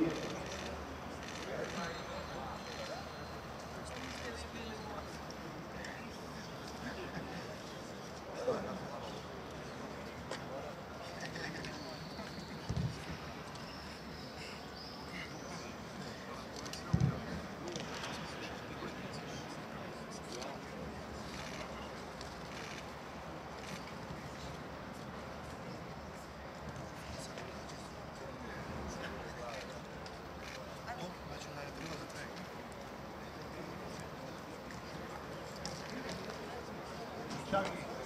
Yes. Chucky.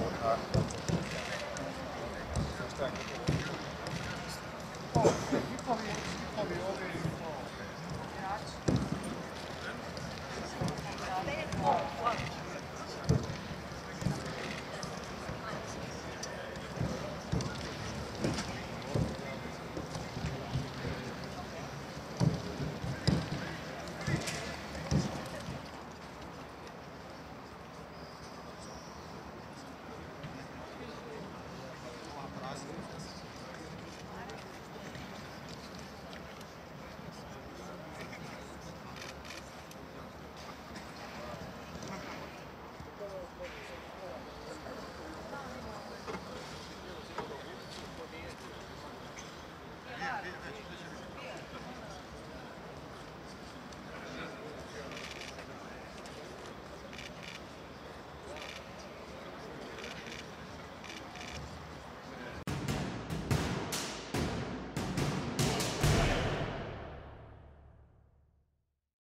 or not.